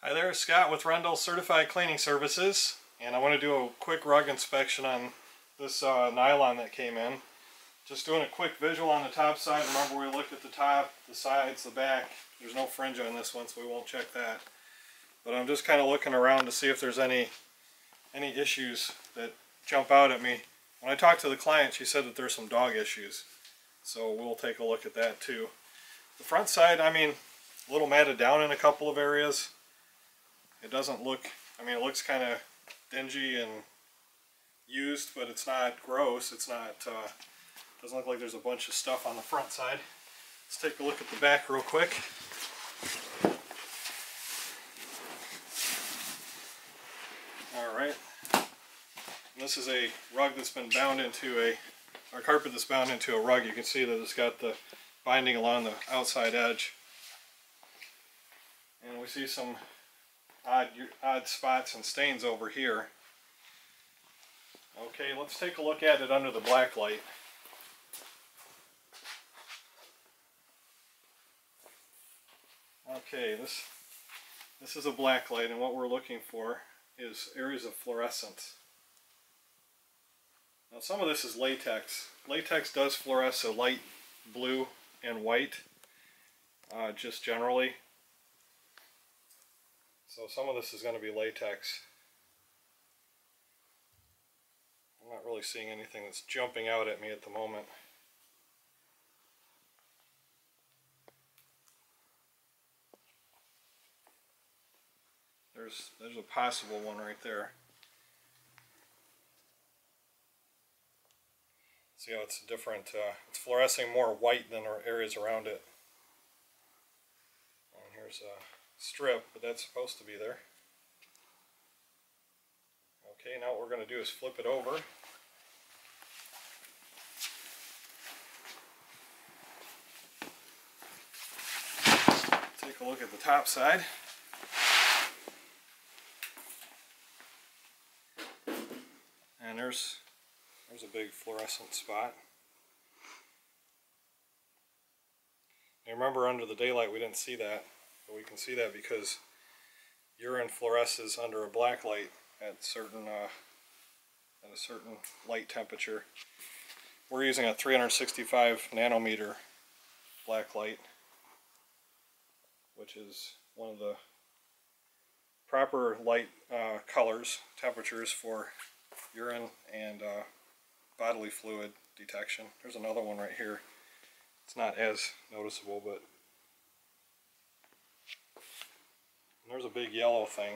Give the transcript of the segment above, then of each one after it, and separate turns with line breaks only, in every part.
Hi there, Scott with Rendall Certified Cleaning Services, and I want to do a quick rug inspection on this uh, nylon that came in. Just doing a quick visual on the top side. Remember we looked at the top, the sides, the back. There's no fringe on this one, so we won't check that. But I'm just kind of looking around to see if there's any any issues that jump out at me. When I talked to the client, she said that there's some dog issues. So we'll take a look at that too. The front side, I mean, a little matted down in a couple of areas. It doesn't look, I mean, it looks kind of dingy and used, but it's not gross. It's not, uh, doesn't look like there's a bunch of stuff on the front side. Let's take a look at the back real quick. Alright. This is a rug that's been bound into a, or carpet that's bound into a rug. You can see that it's got the binding along the outside edge. And we see some odd, odd spots and stains over here. Okay, let's take a look at it under the black light. Okay, this this is a black light and what we're looking for is areas of fluorescence. Now some of this is latex. Latex does fluoresce a light blue and white, uh, just generally. So some of this is going to be latex. I'm not really seeing anything that's jumping out at me at the moment. There's, there's a possible one right there. See how it's different, uh, it's fluorescing more white than our areas around it. And here's a strip, but that's supposed to be there. Okay, now what we're going to do is flip it over. Take a look at the top side. And there's there's a big fluorescent spot. And remember under the daylight we didn't see that, but we can see that because urine fluoresces under a black light at certain uh, at a certain light temperature. We're using a 365 nanometer black light, which is one of the proper light uh, colors, temperatures for urine and uh, bodily fluid detection. There's another one right here. It's not as noticeable, but there's a big yellow thing.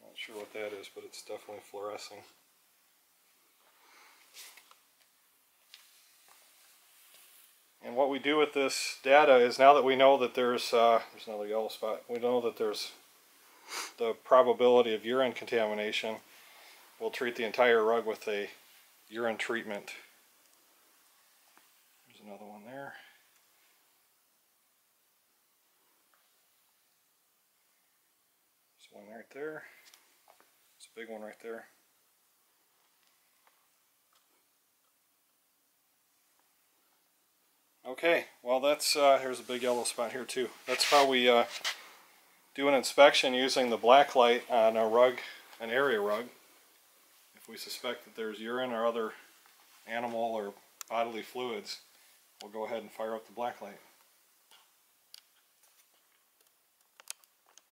Not sure what that is, but it's definitely fluorescing. And what we do with this data is now that we know that there's, uh, there's another yellow spot, we know that there's the probability of urine contamination, we'll treat the entire rug with a urine treatment. There's another one there. One right there. It's a big one right there. Okay, well that's, uh, here's a big yellow spot here too. That's how we uh, do an inspection using the black light on a rug, an area rug. If we suspect that there's urine or other animal or bodily fluids, we'll go ahead and fire up the black light.